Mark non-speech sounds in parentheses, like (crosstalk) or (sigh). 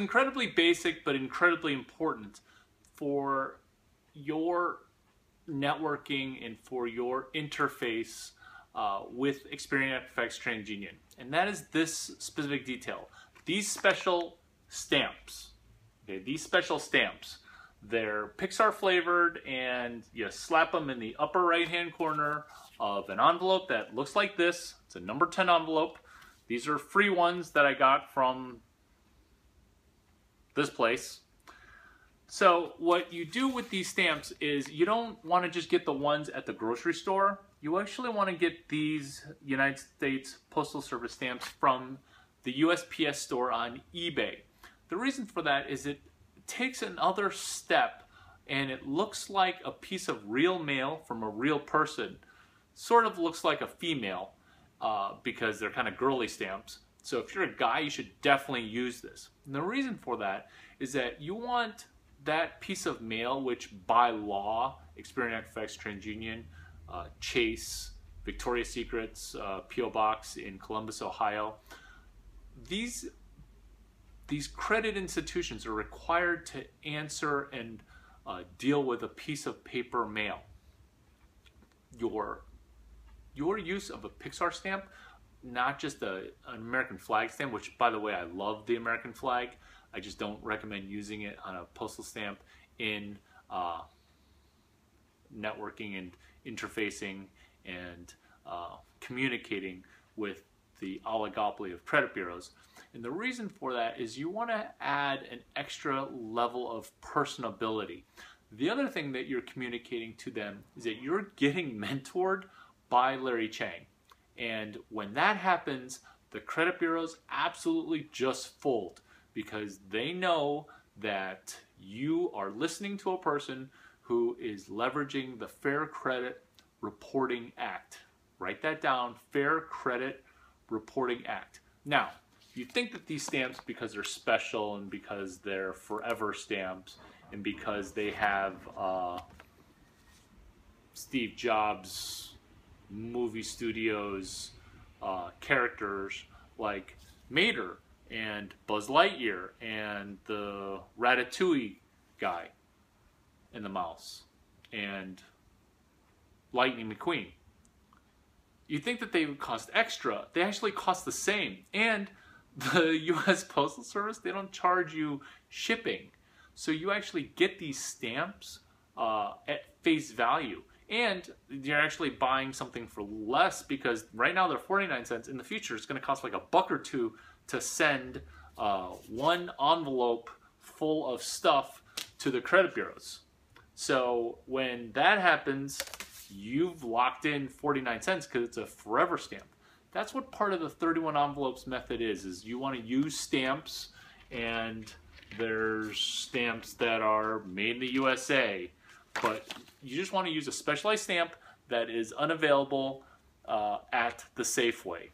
incredibly basic but incredibly important for your networking and for your interface uh, with Experian Equifax TransUnion. And that is this specific detail. These special stamps, okay, these special stamps, they're Pixar flavored and you slap them in the upper right hand corner of an envelope that looks like this. It's a number 10 envelope. These are free ones that I got from this place. So what you do with these stamps is you don't want to just get the ones at the grocery store. You actually want to get these United States Postal Service stamps from the USPS store on eBay. The reason for that is it takes another step and it looks like a piece of real mail from a real person. Sort of looks like a female uh, because they're kind of girly stamps. So if you're a guy, you should definitely use this. And the reason for that is that you want that piece of mail, which by law, Experian Equifax TransUnion, uh, Chase, Victoria's Secrets, uh, PO Box in Columbus, Ohio, these these credit institutions are required to answer and uh, deal with a piece of paper mail. Your your use of a Pixar stamp, not just a, an American flag stamp, which by the way I love the American flag. I just don't recommend using it on a postal stamp in uh, networking and interfacing and uh, communicating with the oligopoly of credit bureaus. And the reason for that is you want to add an extra level of personability. The other thing that you're communicating to them is that you're getting mentored by Larry Chiang. And when that happens, the credit bureaus absolutely just fold because they know that you are listening to a person who is leveraging the Fair Credit Reporting Act. Write that down, Fair Credit Reporting Act. Now, you think that these stamps, because they're special and because they're forever stamps and because they have uh, Steve Jobs movie studios uh, characters like Mater and Buzz Lightyear and the Ratatouille guy and the mouse and Lightning McQueen. You think that they would cost extra. They actually cost the same. And (laughs) the US Postal Service, they don't charge you shipping. So you actually get these stamps uh, at face value. And you're actually buying something for less because right now they're 49 cents. In the future, it's going to cost like a buck or two to send uh, one envelope full of stuff to the credit bureaus. So when that happens, you've locked in 49 cents because it's a forever stamp. That's what part of the 31 envelopes method is, is you want to use stamps and there's stamps that are made in the USA, but you just want to use a specialized stamp that is unavailable uh, at the Safeway.